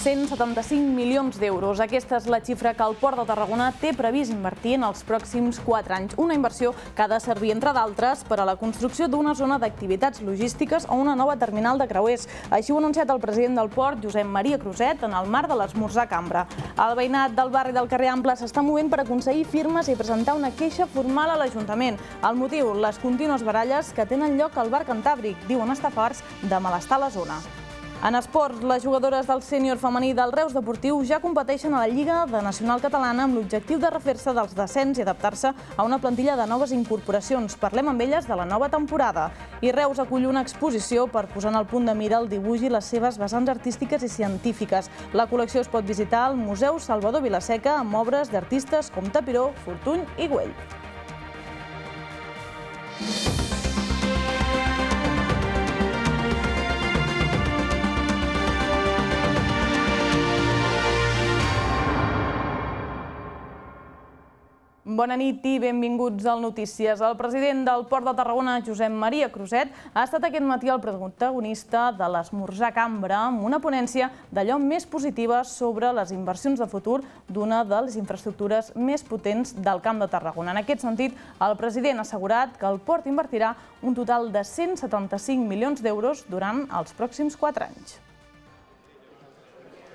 175 milions d'euros. Aquesta és la xifra que el Port de Tarragona té previst invertir en els pròxims 4 anys. Una inversió que ha de servir, entre d'altres, per a la construcció d'una zona d'activitats logístiques o una nova terminal de creuers. Així ho ha anunciat el president del Port, Josep Maria Cruzet, en el marc de l'esmorzar cambra. El veïnat del barri del carrer Ample s'està movent per aconseguir firmes i presentar una queixa formal a l'Ajuntament. El motiu, les contínues baralles que tenen lloc al bar Cantàbric, diuen estar farts de malestar a la zona. En esports, les jugadores del sènior femení del Reus Deportiu ja competeixen a la Lliga de Nacional Catalana amb l'objectiu de refer-se dels descens i adaptar-se a una plantilla de noves incorporacions. Parlem amb elles de la nova temporada. I Reus acull una exposició per posar en el punt de mira el dibuix i les seves vessants artístiques i científiques. La col·lecció es pot visitar al Museu Salvador Vilaseca amb obres d'artistes com Tapiró, Fortuny i Güell. Bona nit i benvinguts al Notícies. El president del Port de Tarragona, Josep Maria Cruzet, ha estat aquest matí el protagonista de l'esmorzar cambra amb una ponència d'allò més positiva sobre les inversions de futur d'una de les infraestructures més potents del Camp de Tarragona. En aquest sentit, el president ha assegurat que el port invertirà un total de 175 milions d'euros durant els pròxims 4 anys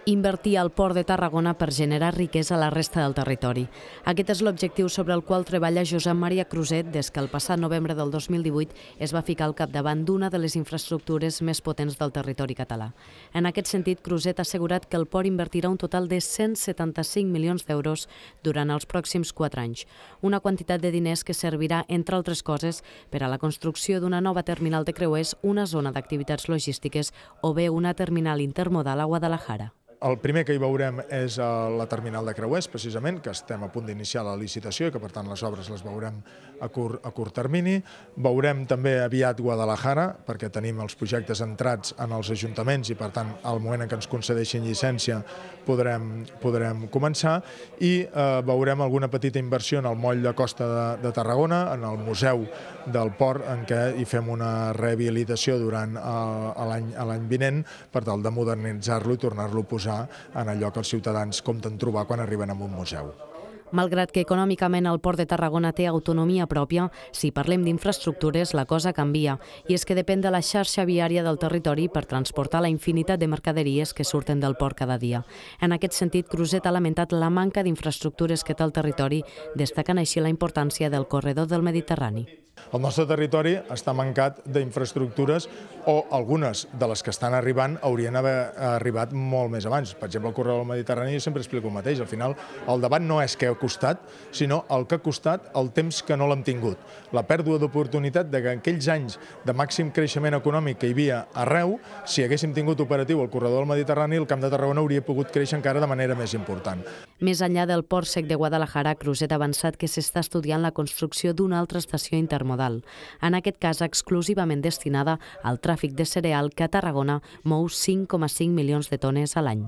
invertir al Port de Tarragona per generar riquesa a la resta del territori. Aquest és l'objectiu sobre el qual treballa Josep Maria Cruzet des que el passat novembre del 2018 es va ficar al capdavant d'una de les infraestructures més potents del territori català. En aquest sentit, Cruzet ha assegurat que el port invertirà un total de 175 milions d'euros durant els pròxims 4 anys, una quantitat de diners que servirà, entre altres coses, per a la construcció d'una nova terminal de creuers, una zona d'activitats logístiques o bé una terminal intermodal a Guadalajara. El primer que hi veurem és eh, la terminal de creuers, precisament, que estem a punt d'iniciar la licitació i que, per tant, les obres les veurem a curt, a curt termini. Veurem també aviat Guadalajara, perquè tenim els projectes entrats en els ajuntaments i, per tant, al moment en què ens concedeixin llicència podrem, podrem començar. I eh, veurem alguna petita inversió en el moll de costa de, de Tarragona, en el museu del port, en què hi fem una rehabilitació durant eh, l'any vinent per tal de modernitzar-lo i tornar-lo a posar en allò que els ciutadans compten trobar quan arriben a un museu. Malgrat que econòmicament el Port de Tarragona té autonomia pròpia, si parlem d'infraestructures, la cosa canvia, i és que depèn de la xarxa viària del territori per transportar la infinitat de mercaderies que surten del port cada dia. En aquest sentit, Cruzet ha lamentat la manca d'infraestructures que té el territori, destacant així la importància del corredor del Mediterrani. El nostre territori està mancat d'infraestructures o algunes de les que estan arribant haurien d'haver arribat molt més abans. Per exemple, el corredor del Mediterrani sempre explico el mateix. Al final, el debat no és què ha costat, sinó el que ha costat el temps que no l'hem tingut. La pèrdua d'oportunitat de que aquells anys de màxim creixement econòmic que hi havia arreu, si haguéssim tingut operatiu el corredor del Mediterrani, el Camp de Tarragona hauria pogut créixer encara de manera més important. Més enllà del port sec de Guadalajara, Cruzet ha avançat que s'està estudiant la construcció d'una altra estació intermodal modal, en aquest cas exclusivament destinada al tràfic de cereal que a Tarragona mou 5,5 milions de tones a l'any.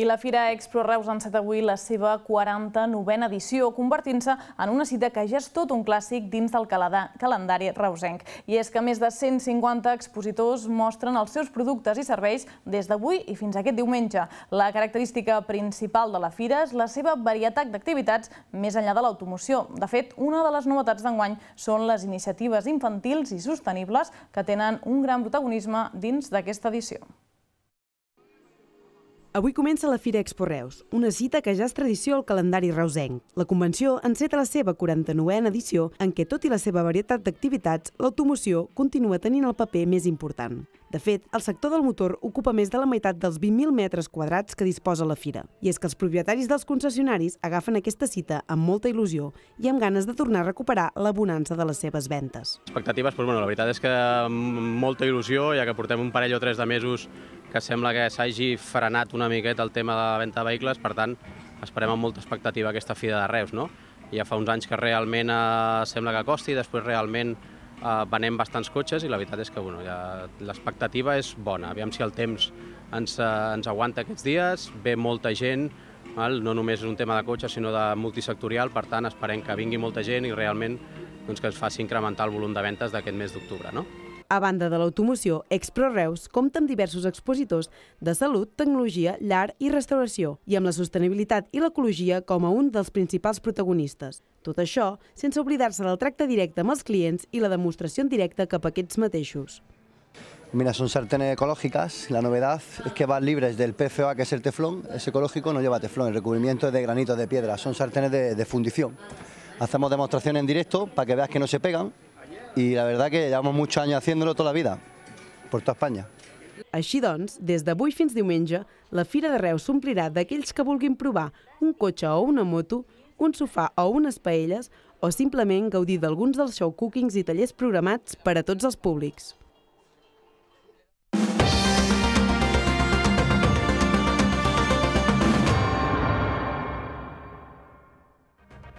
I la Fira Expro Reus ha encet avui la seva 49a edició, convertint-se en una cita que ja és tot un clàssic dins del calendari reusenc. I és que més de 150 expositors mostren els seus productes i serveis des d'avui i fins aquest diumenge. La característica principal de la Fira és la seva varietat d'activitats més enllà de l'automoció. De fet, una de les novetats d'enguany són les iniciatives infantils i sostenibles que tenen un gran protagonisme dins d'aquesta edició. Avui comença la Fira Expo Reus, una cita que ja és tradició al calendari reusenc. La convenció enceta la seva 49a edició en què, tot i la seva varietat d'activitats, l'automoció continua tenint el paper més important. De fet, el sector del motor ocupa més de la meitat dels 20.000 metres quadrats que disposa la fira. I és que els propietaris dels concessionaris agafen aquesta cita amb molta il·lusió i amb ganes de tornar a recuperar la bonança de les seves ventes. Expectatives, doncs, bueno, la veritat és que amb molta il·lusió, ja que portem un parell o tres de mesos que sembla que s'hagi frenat una miqueta el tema de la venda de vehicles, per tant, esperem amb molta expectativa aquesta fira de Reus, no? Ja fa uns anys que realment eh, sembla que costi, després realment eh, venem bastants cotxes i la veritat és que bueno, ja, l'expectativa és bona. Aviam si el temps ens, eh, ens aguanta aquests dies, ve molta gent, val? no només és un tema de cotxes, sinó de multisectorial, per tant esperem que vingui molta gent i realment doncs, que es faci incrementar el volum de ventes d'aquest mes d'octubre. No? A banda de l'automoció, Expro Reus compta amb diversos expositors de salut, tecnologia, llar i restauració, i amb la sostenibilitat i l'ecologia com a un dels principals protagonistes. Tot això sense oblidar-se del tracte directe amb els clients i la demostració en directe cap a aquests mateixos. Mira, son sartenes ecológicas. La novedad es que van libres del PFOA, que es el teflón. Es ecológico, no lleva teflón. El recubrimiento es de granito de piedra. Son sartenes de, de fundición. Hacemos demostraciones en directo para que veas que no se pegan i la verdad que llevamos muchos años haciéndolo toda la vida, por toda España. Així doncs, des d'avui fins diumenge, la Fira de Reus s'omplirà d'aquells que vulguin provar un cotxe o una moto, un sofà o unes paelles o simplement gaudir d'alguns dels show cookings i tallers programats per a tots els públics.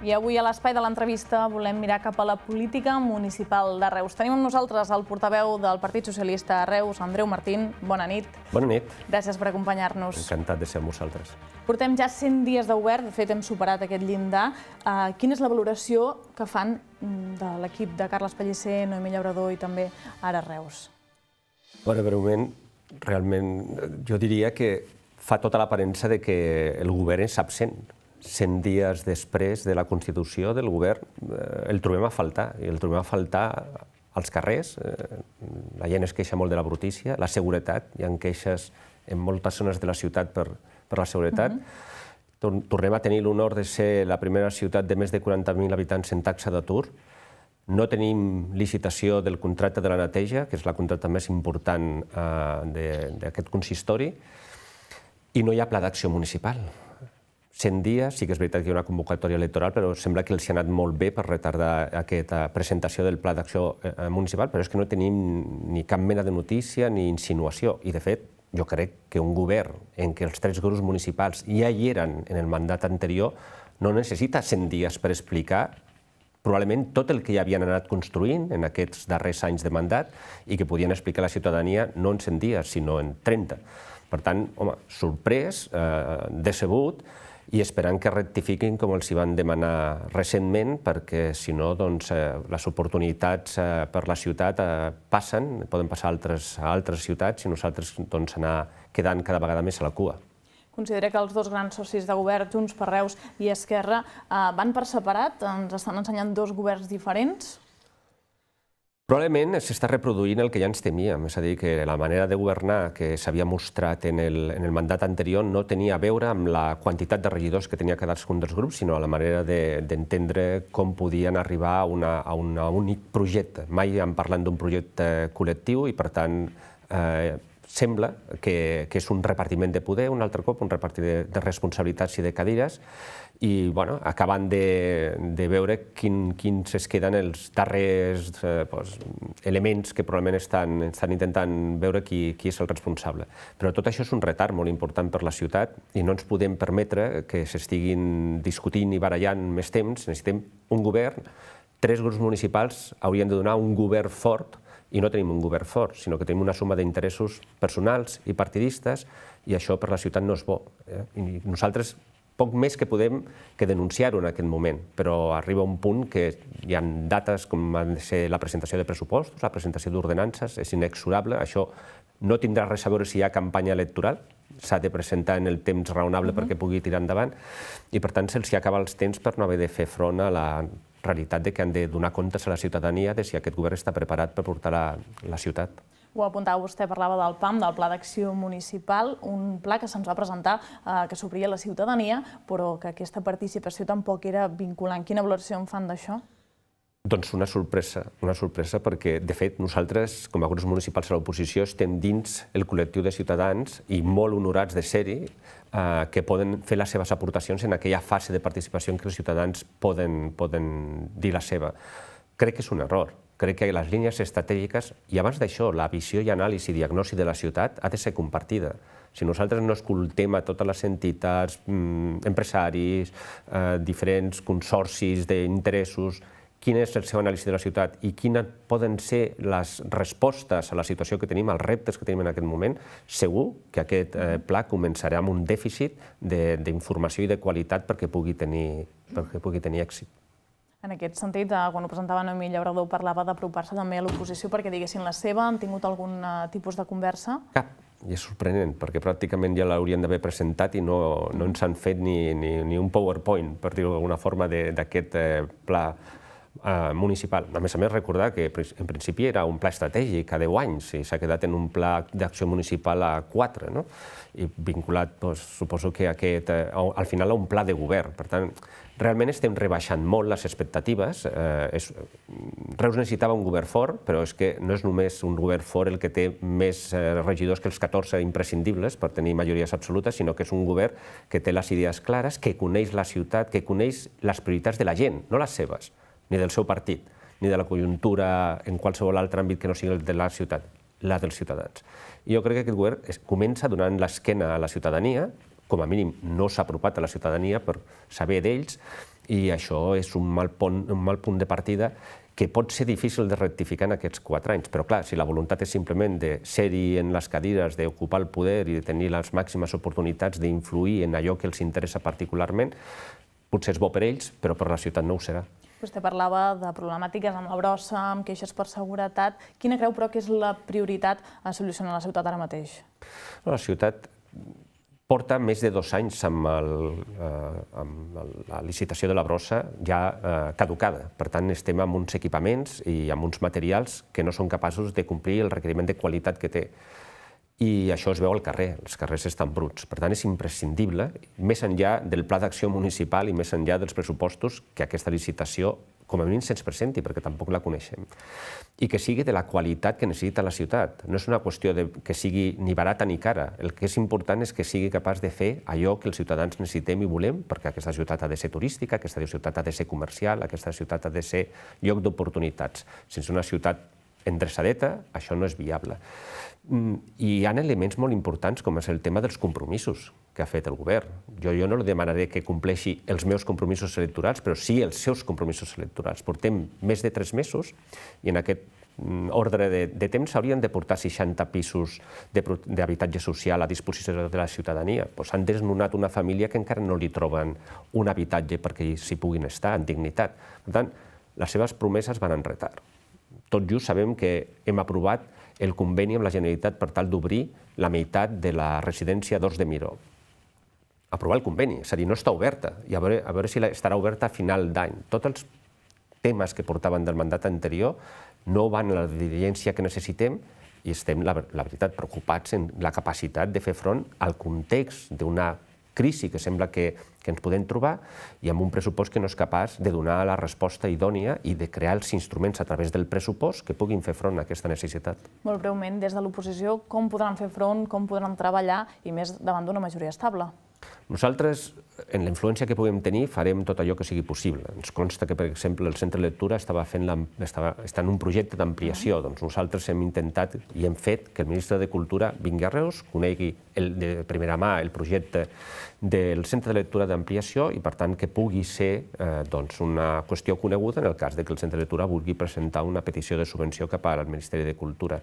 I avui a l'espai de l'entrevista volem mirar cap a la política municipal de Reus. Tenim amb nosaltres el portaveu del Partit Socialista a Reus, Andreu Martín. Bona nit. Bona nit. Gràcies per acompanyar-nos. Encantat de ser amb vosaltres. Portem ja 100 dies d'obert, de fet hem superat aquest llindar. Uh, quina és la valoració que fan mm, de l'equip de Carles Pellicer, Noemí Llaurador i també ara Reus? Bueno, breument, realment, jo diria que fa tota l'aparença de que el govern és absent 100 dies després de la constitució del govern, eh, el trobem a faltar, i el trobem a faltar als carrers. Eh, la gent es queixa molt de la brutícia, la seguretat, hi ha queixes en moltes zones de la ciutat per, per la seguretat. Mm -hmm. Tornem a tenir l'honor de ser la primera ciutat de més de 40.000 habitants en taxa d'atur. No tenim licitació del contracte de la neteja, que és la contracta més important eh, d'aquest consistori, i no hi ha pla d'acció municipal. 100 dies, sí que és veritat que hi ha una convocatòria electoral, però sembla que els ha anat molt bé per retardar aquesta presentació del Pla d'Acció eh, Municipal, però és que no tenim ni cap mena de notícia ni insinuació. I, de fet, jo crec que un govern en què els tres grups municipals ja hi eren en el mandat anterior no necessita 100 dies per explicar probablement tot el que ja havien anat construint en aquests darrers anys de mandat i que podien explicar a la ciutadania no en 100 dies, sinó en 30. Per tant, home, sorprès, eh, decebut, i esperant que rectifiquin com els hi van demanar recentment, perquè si no, doncs, eh, les oportunitats eh, per la ciutat eh, passen, poden passar a altres, a altres ciutats i nosaltres doncs, anar quedant cada vegada més a la cua. Considera que els dos grans socis de govern, Junts per Reus i Esquerra, van per separat? Ens estan ensenyant dos governs diferents? Probablement s'està reproduint el que ja ens temíem, és a dir, que la manera de governar que s'havia mostrat en el, en el mandat anterior no tenia a veure amb la quantitat de regidors que tenia cadascun dels grups, sinó a la manera d'entendre de, com podien arribar a, una, a un únic projecte. Mai han parlat d'un projecte col·lectiu i, per tant, eh, sembla que, que és un repartiment de poder, un altre cop, un repartiment de, de responsabilitats i de cadires, i bueno, acabant de, de veure quin, quins es queden els darrers eh, pues, elements que probablement estan, estan intentant veure qui, qui és el responsable. Però tot això és un retard molt important per la ciutat i no ens podem permetre que s'estiguin discutint i barallant més temps. Necessitem un govern, tres grups municipals haurien de donar un govern fort i no tenim un govern fort, sinó que tenim una suma d'interessos personals i partidistes i això per la ciutat no és bo. Eh? I nosaltres poc més que podem que denunciar-ho en aquest moment, però arriba un punt que hi ha dates com de ser la presentació de pressupostos, la presentació d'ordenances, és inexorable, això no tindrà res a veure si hi ha campanya electoral, s'ha de presentar en el temps raonable uh -huh. perquè pugui tirar endavant, i per tant se'ls acaba els temps per no haver de fer front a la realitat de que han de donar comptes a la ciutadania de si aquest govern està preparat per portar la, la ciutat. Ho apuntava vostè, parlava del PAM, del Pla d'Acció Municipal, un pla que se'ns va presentar, eh, que s'obria la ciutadania, però que aquesta participació tampoc era vinculant. Quina valoració en fan d'això? Doncs una sorpresa, una sorpresa perquè, de fet, nosaltres, com a grups municipals a l'oposició, estem dins el col·lectiu de ciutadans i molt honorats de ser-hi, eh, que poden fer les seves aportacions en aquella fase de participació en què els ciutadans poden, poden dir la seva. Crec que és un error crec que les línies estratègiques, i abans d'això, la visió i anàlisi i diagnosi de la ciutat ha de ser compartida. Si nosaltres no escoltem a totes les entitats, mm, empresaris, eh, diferents consorcis d'interessos, quin és el seu anàlisi de la ciutat i quines poden ser les respostes a la situació que tenim, als reptes que tenim en aquest moment, segur que aquest eh, pla començarà amb un dèficit d'informació i de qualitat perquè pugui tenir, perquè pugui tenir èxit. En aquest sentit, eh, quan ho presentava Noemí Llaurador, parlava d'apropar-se també a l'oposició perquè diguessin la seva. Han tingut algun eh, tipus de conversa? Cap. I és sorprenent, perquè pràcticament ja l'haurien d'haver presentat i no, no ens han fet ni, ni, ni un PowerPoint, per dir-ho d'alguna forma, d'aquest eh, pla eh, municipal. A més a més, recordar que en principi era un pla estratègic a 10 anys i s'ha quedat en un pla d'acció municipal a 4, no? i vinculat, doncs, suposo que aquest, eh, al final a un pla de govern. Per tant, realment estem rebaixant molt les expectatives. Eh, és, Reus necessitava un govern fort, però és que no és només un govern fort el que té més eh, regidors que els 14 imprescindibles per tenir majories absolutes, sinó que és un govern que té les idees clares, que coneix la ciutat, que coneix les prioritats de la gent, no les seves, ni del seu partit, ni de la conjuntura en qualsevol altre àmbit que no sigui el de la ciutat, la dels ciutadans. I jo crec que aquest govern es, comença donant l'esquena a la ciutadania, com a mínim no s'ha apropat a la ciutadania per saber d'ells, i això és un mal, pont, un mal punt de partida que pot ser difícil de rectificar en aquests quatre anys. Però, clar, si la voluntat és simplement de ser-hi en les cadires, d'ocupar el poder i de tenir les màximes oportunitats d'influir en allò que els interessa particularment, potser és bo per ells, però per la ciutat no ho serà. Vostè parlava de problemàtiques amb la brossa, amb queixes per seguretat. Quina creu, però, que és la prioritat a solucionar la ciutat ara mateix? La ciutat porta més de dos anys amb, el, eh, amb la licitació de la brossa ja eh, caducada. Per tant, estem amb uns equipaments i amb uns materials que no són capaços de complir el requeriment de qualitat que té i això es veu al carrer, els carrers estan bruts. Per tant, és imprescindible, més enllà del pla d'acció municipal i més enllà dels pressupostos, que aquesta licitació com a mínim se'ns presenti, perquè tampoc la coneixem. I que sigui de la qualitat que necessita la ciutat. No és una qüestió de que sigui ni barata ni cara. El que és important és que sigui capaç de fer allò que els ciutadans necessitem i volem, perquè aquesta ciutat ha de ser turística, aquesta ciutat ha de ser comercial, aquesta ciutat ha de ser lloc d'oportunitats. Sense una ciutat endreçadeta, això no és viable. Mm, I hi ha elements molt importants, com és el tema dels compromisos que ha fet el govern. Jo, jo no li demanaré que compleixi els meus compromisos electorals, però sí els seus compromisos electorals. Portem més de tres mesos i en aquest mm, ordre de, de temps haurien de portar 60 pisos d'habitatge social a disposició de la ciutadania. Pues han desnonat una família que encara no li troben un habitatge perquè s'hi puguin estar en dignitat. Per tant, les seves promeses van en retard. Tot just sabem que hem aprovat el conveni amb la Generalitat per tal d'obrir la meitat de la residència d'Ors de Miró. Aprovar el conveni, és a dir, no està oberta, i a veure, a veure si estarà oberta a final d'any. Tots els temes que portaven del mandat anterior no van a la diligència que necessitem i estem, la, la veritat, preocupats en la capacitat de fer front al context d'una crisi que sembla que, que ens podem trobar i amb un pressupost que no és capaç de donar la resposta idònia i de crear els instruments a través del pressupost que puguin fer front a aquesta necessitat. Molt breument, des de l'oposició, com podran fer front, com podran treballar i més davant d'una majoria estable? Nosaltres, en la influència que puguem tenir, farem tot allò que sigui possible. Ens consta que, per exemple, el centre de lectura estava fent la, estava, està en un projecte d'ampliació. Doncs nosaltres hem intentat i hem fet que el ministre de Cultura vingui a Reus, conegui el, de primera mà el projecte del centre de lectura d'ampliació i, per tant, que pugui ser eh, doncs, una qüestió coneguda en el cas de que el centre de lectura vulgui presentar una petició de subvenció cap al Ministeri de Cultura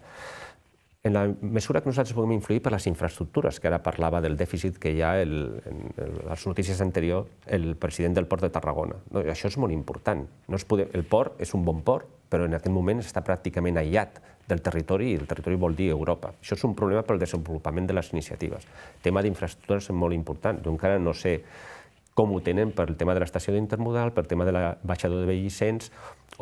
en la mesura que nosaltres puguem influir per les infraestructures, que ara parlava del dèficit que hi ha el, en, les notícies anteriors el president del port de Tarragona. No, això és molt important. No es pode, el port és un bon port, però en aquest moment està pràcticament aïllat del territori, i el territori vol dir Europa. Això és un problema pel desenvolupament de les iniciatives. El tema d'infraestructures és molt important. Jo encara no sé com ho tenen pel tema de l'estació d'intermodal, pel tema de la baixada de Bellicens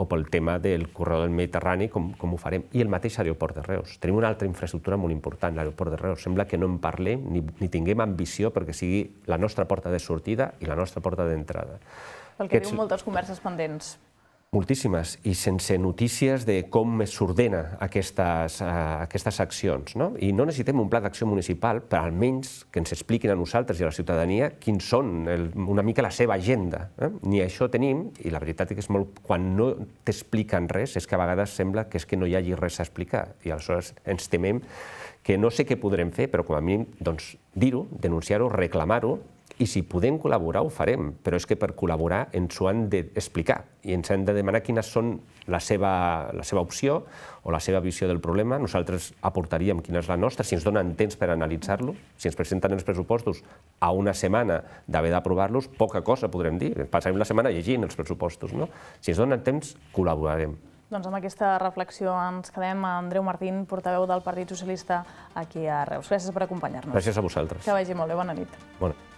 o pel tema del corredor del Mediterrani, com, com ho farem. I el mateix aeroport de Reus. Tenim una altra infraestructura molt important, l'aeroport de Reus. Sembla que no en parlem ni, ni tinguem ambició perquè sigui la nostra porta de sortida i la nostra porta d'entrada. Pel que Aquests... diu moltes converses pendents moltíssimes, i sense notícies de com s'ordena aquestes, uh, aquestes accions. No? I no necessitem un pla d'acció municipal, per almenys que ens expliquin a nosaltres i a la ciutadania quins són el, una mica la seva agenda. Eh? Ni això tenim, i la veritat és que és molt, quan no t'expliquen res és que a vegades sembla que és que no hi hagi res a explicar, i aleshores ens temem que no sé què podrem fer, però com a mínim doncs, dir-ho, denunciar-ho, reclamar-ho, i si podem col·laborar ho farem, però és que per col·laborar ens ho han d'explicar i ens han de demanar quines són la seva, la seva opció o la seva visió del problema. Nosaltres aportaríem quina és la nostra, si ens donen temps per analitzar-lo, si ens presenten els pressupostos a una setmana d'haver d'aprovar-los, poca cosa podrem dir. Passarem la setmana llegint els pressupostos. No? Si ens donen temps, col·laborarem. Doncs amb aquesta reflexió ens quedem a Andreu Martín, portaveu del Partit Socialista aquí a Reus. Gràcies per acompanyar-nos. Gràcies a vosaltres. Que vagi molt bé, bona nit. Bona.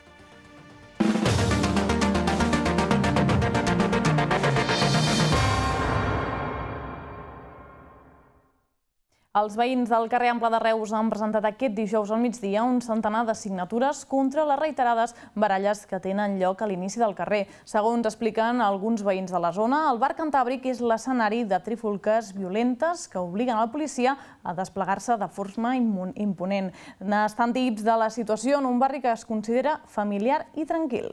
Els veïns del carrer Ample de Reus han presentat aquest dijous al migdia un centenar de signatures contra les reiterades baralles que tenen lloc a l'inici del carrer. Segons expliquen alguns veïns de la zona, el bar Cantàbric és l'escenari de trifulques violentes que obliguen la policia a desplegar-se de forma imponent. N'estan tips de la situació en un barri que es considera familiar i tranquil.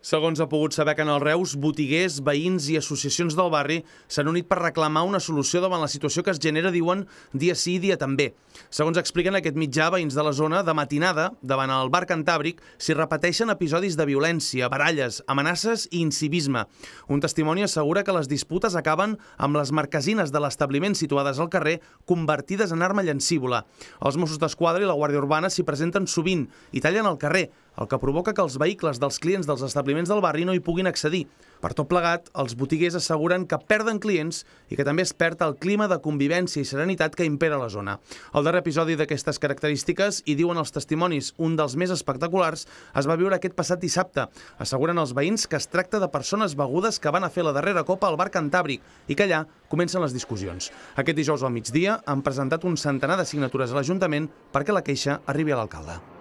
Segons ha pogut saber que en el Reus, botiguers, veïns i associacions del barri s'han unit per reclamar una solució davant la situació que es genera, diuen, dia sí, dia també. Segons expliquen aquest mitjà, veïns de la zona, de matinada, davant el bar Cantàbric, s'hi repeteixen episodis de violència, baralles, amenaces i incivisme. Un testimoni assegura que les disputes acaben amb les marquesines de l'establiment situades al carrer convertides en arma llancívola. Els Mossos d'Esquadra i la Guàrdia Urbana s'hi presenten sovint i tallen el carrer, el que provoca que els vehicles dels clients dels establiments del barri no hi puguin accedir. Per tot plegat, els botiguers asseguren que perden clients i que també es perd el clima de convivència i serenitat que impera la zona. El darrer episodi d'aquestes característiques, i diuen els testimonis un dels més espectaculars, es va viure aquest passat dissabte. Asseguren els veïns que es tracta de persones begudes que van a fer la darrera copa al bar Cantàbric i que allà comencen les discussions. Aquest dijous al migdia han presentat un centenar de signatures a l'Ajuntament perquè la queixa arribi a l'alcalde.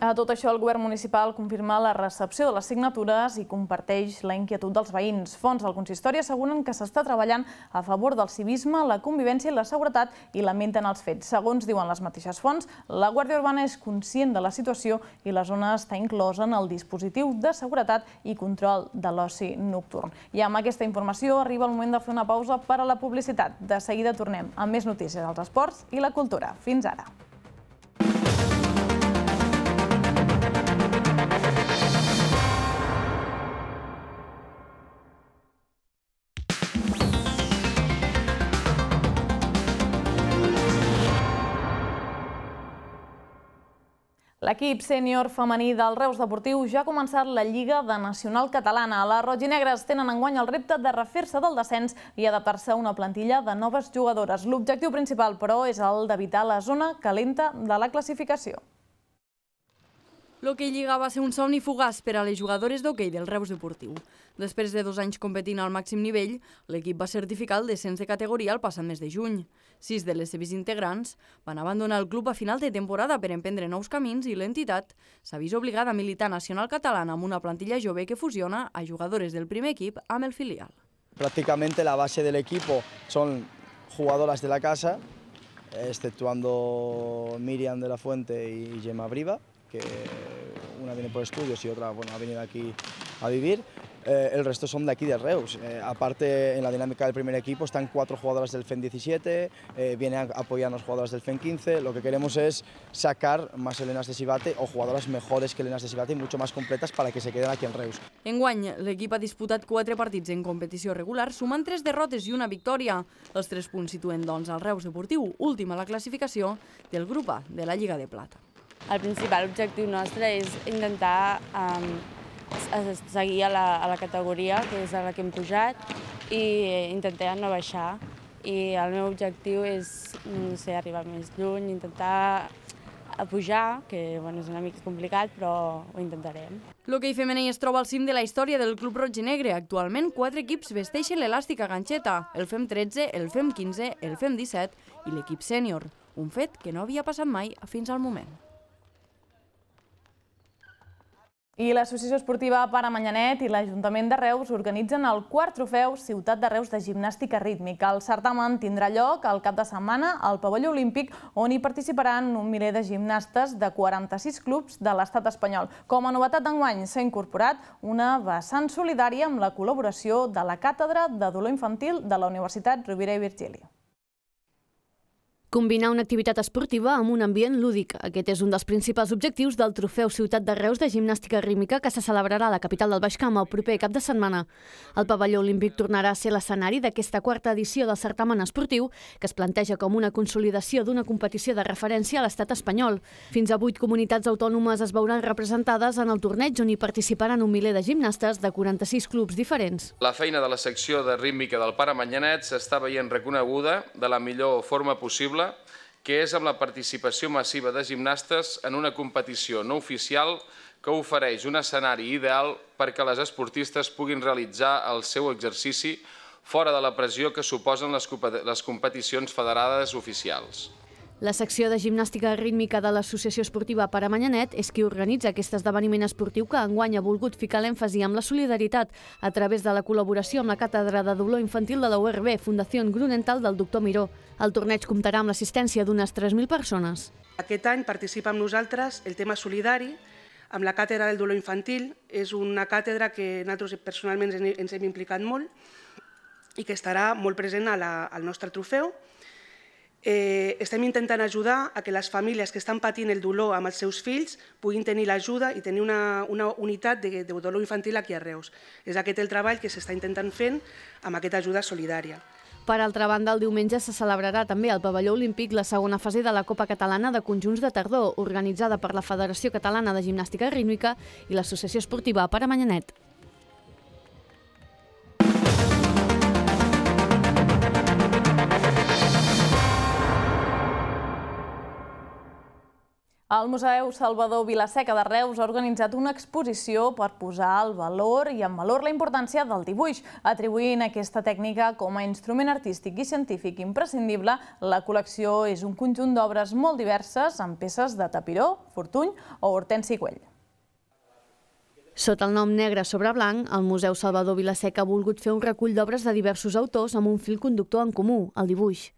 A tot això, el govern municipal confirma la recepció de les signatures i comparteix la inquietud dels veïns. Fons del consistori asseguren que s'està treballant a favor del civisme, la convivència i la seguretat i lamenten els fets. Segons diuen les mateixes fonts, la Guàrdia Urbana és conscient de la situació i la zona està inclosa en el dispositiu de seguretat i control de l'oci nocturn. I amb aquesta informació arriba el moment de fer una pausa per a la publicitat. De seguida tornem amb més notícies dels esports i la cultura. Fins ara. L'equip sènior femení del Reus Deportiu ja ha començat la Lliga de Nacional Catalana. Les rojinegres tenen enguany el repte de refer-se del descens i adaptar-se a una plantilla de noves jugadores. L'objectiu principal, però, és el d'evitar la zona calenta de la classificació. L'hoquei Lliga va ser un somni fugaç per a les jugadores d'hoquei del Reus Deportiu. Després de dos anys competint al màxim nivell, l'equip va certificar el descens de categoria el passat mes de juny. Sis de les seves integrants van abandonar el club a final de temporada per emprendre nous camins i l'entitat s'ha vist obligada a militar nacional catalana amb una plantilla jove que fusiona a jugadores del primer equip amb el filial. Prácticamente la base del equipo son jugadoras de la casa, exceptuando Miriam de la Fuente y Gemma Briva, que una viene por estudios y otra bueno, ha venido aquí a vivir. Eh, el resto son de aquí de Reus. Eh, aparte, en la dinámica del primer equipo están cuatro jugadoras del FEN 17, eh, vienen a apoyarnos jugadoras del FEN 15. Lo que queremos es sacar más Helenas de Sibate o jugadoras mejores que Helenas de Sibate y mucho más completas para que se queden aquí en Reus. Enguany, l'equip ha disputat quatre partits en competició regular, sumant tres derrotes i una victòria. Els tres punts situen, doncs, el Reus Deportiu, últim a la classificació del grup A de la Lliga de Plata. El principal objectiu nostre és intentar um, seguir a la, a la categoria, que és a la que hem pujat, i intentar no baixar. I el meu objectiu és, no sé, arribar més lluny, intentar a pujar, que bueno, és una mica complicat, però ho intentarem. L'hoquei femení es troba al cim de la història del Club Roig i Negre. Actualment, quatre equips vesteixen l'elàstica ganxeta, el FEM 13, el FEM 15, el FEM 17 i l'equip sènior, un fet que no havia passat mai fins al moment. I l'Associació Esportiva Pare Manyanet i l'Ajuntament de Reus organitzen el quart trofeu Ciutat de Reus de Gimnàstica Rítmica. El certamen tindrà lloc al cap de setmana al pavelló olímpic on hi participaran un miler de gimnastes de 46 clubs de l'estat espanyol. Com a novetat d'enguany s'ha incorporat una vessant solidària amb la col·laboració de la Càtedra de Dolor Infantil de la Universitat Rovira i Virgili. Combinar una activitat esportiva amb un ambient lúdic. Aquest és un dels principals objectius del Trofeu Ciutat de Reus de Gimnàstica Rítmica que se celebrarà a la capital del Baix Camp el proper cap de setmana. El pavelló olímpic tornarà a ser l'escenari d'aquesta quarta edició del certamen esportiu que es planteja com una consolidació d'una competició de referència a l'estat espanyol. Fins a vuit comunitats autònomes es veuran representades en el torneig on hi participaran un miler de gimnastes de 46 clubs diferents. La feina de la secció de rítmica del Pare Manyanet s'està veient reconeguda de la millor forma possible possible, que és amb la participació massiva de gimnastes en una competició no oficial que ofereix un escenari ideal perquè les esportistes puguin realitzar el seu exercici fora de la pressió que suposen les competicions federades oficials. La secció de gimnàstica rítmica de l'Associació Esportiva Pare Manyanet és qui organitza aquest esdeveniment esportiu que enguany ha volgut ficar l'èmfasi amb la solidaritat a través de la col·laboració amb la Càtedra de Dolor Infantil de la URB, Fundació Grunental del doctor Miró. El torneig comptarà amb l'assistència d'unes 3.000 persones. Aquest any participa amb nosaltres el tema solidari, amb la Càtedra del Dolor Infantil. És una càtedra que nosaltres personalment ens hem implicat molt i que estarà molt present la, al nostre trofeu Eh, estem intentant ajudar a que les famílies que estan patint el dolor amb els seus fills puguin tenir l'ajuda i tenir una, una unitat de, de dolor infantil aquí a Reus. És aquest el treball que s'està intentant fent amb aquesta ajuda solidària. Per altra banda, el diumenge se celebrarà també al pavelló olímpic la segona fase de la Copa Catalana de Conjunts de Tardor, organitzada per la Federació Catalana de Gimnàstica Rítmica i l'Associació Esportiva Pare El Museu Salvador Vilaseca de Reus ha organitzat una exposició per posar el valor i en valor la importància del dibuix, atribuint aquesta tècnica com a instrument artístic i científic imprescindible. La col·lecció és un conjunt d'obres molt diverses amb peces de Tapiró, Fortuny o Hortensi Güell. Sota el nom negre sobre blanc, el Museu Salvador Vilaseca ha volgut fer un recull d'obres de diversos autors amb un fil conductor en comú, el dibuix.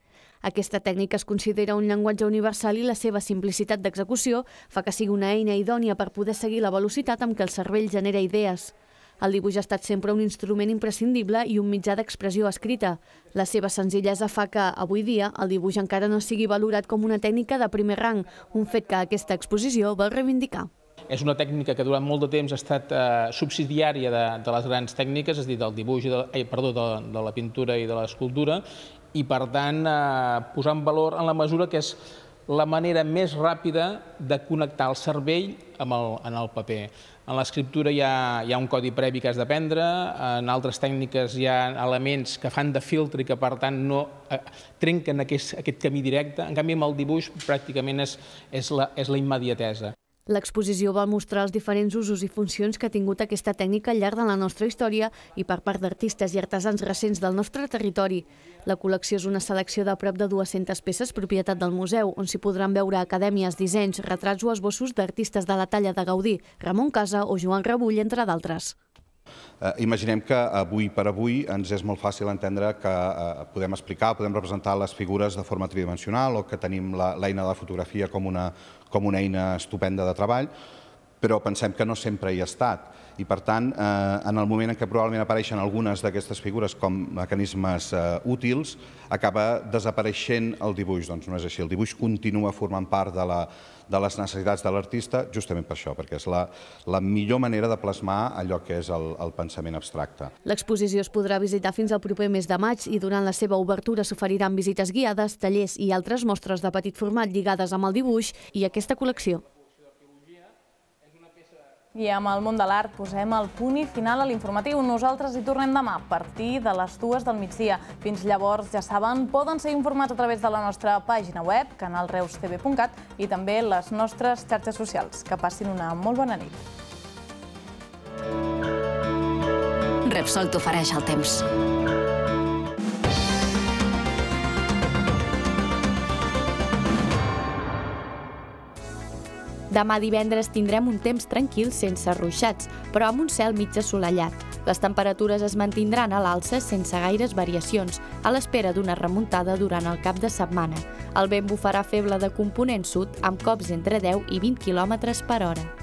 Aquesta tècnica es considera un llenguatge universal i la seva simplicitat d'execució fa que sigui una eina idònia per poder seguir la velocitat amb què el cervell genera idees. El dibuix ha estat sempre un instrument imprescindible i un mitjà d'expressió escrita. La seva senzillesa fa que, avui dia, el dibuix encara no sigui valorat com una tècnica de primer rang, un fet que aquesta exposició vol reivindicar. És una tècnica que durant molt de temps ha estat eh, subsidiària de, de les grans tècniques, és a dir, del dibuix, de, eh, perdó, de, de la pintura i de l'escultura, i per tant eh, posar en valor en la mesura que és la manera més ràpida de connectar el cervell amb el, en el paper. En l'escriptura hi, ha, hi ha un codi previ que has d'aprendre, en altres tècniques hi ha elements que fan de filtre i que per tant no eh, trenquen aquest, aquest camí directe. En canvi amb el dibuix pràcticament és, és, la, és la immediatesa. L'exposició va mostrar els diferents usos i funcions que ha tingut aquesta tècnica al llarg de la nostra història i per part d'artistes i artesans recents del nostre territori. La col·lecció és una selecció de prop de 200 peces propietat del museu, on s'hi podran veure acadèmies, dissenys, retrats o esbossos d'artistes de la talla de Gaudí, Ramon Casa o Joan Rebull, entre d'altres. Eh, imaginem que avui per avui ens és molt fàcil entendre que eh, podem explicar, podem representar les figures de forma tridimensional o que tenim l'eina de la fotografia com una, com una eina estupenda de treball, però pensem que no sempre hi ha estat. I, per tant, eh, en el moment en què probablement apareixen algunes d'aquestes figures com mecanismes eh, útils, acaba desapareixent el dibuix. Doncs no és així. El dibuix continua formant part de, la, de les necessitats de l'artista justament per això, perquè és la, la millor manera de plasmar allò que és el, el pensament abstracte. L'exposició es podrà visitar fins al proper mes de maig i durant la seva obertura s'oferiran visites guiades, tallers i altres mostres de petit format lligades amb el dibuix i aquesta col·lecció. I amb el món de l'art posem el punt i final a l'informatiu. Nosaltres hi tornem demà a partir de les dues del migdia. Fins llavors, ja saben, poden ser informats a través de la nostra pàgina web, canalreustv.cat i també les nostres xarxes socials. Que passin una molt bona nit. Repsol t'ofereix el temps. Demà divendres tindrem un temps tranquil sense ruixats, però amb un cel mig assolellat. Les temperatures es mantindran a l'alça sense gaires variacions, a l'espera d'una remuntada durant el cap de setmana. El vent bufarà feble de component sud amb cops entre 10 i 20 km per hora.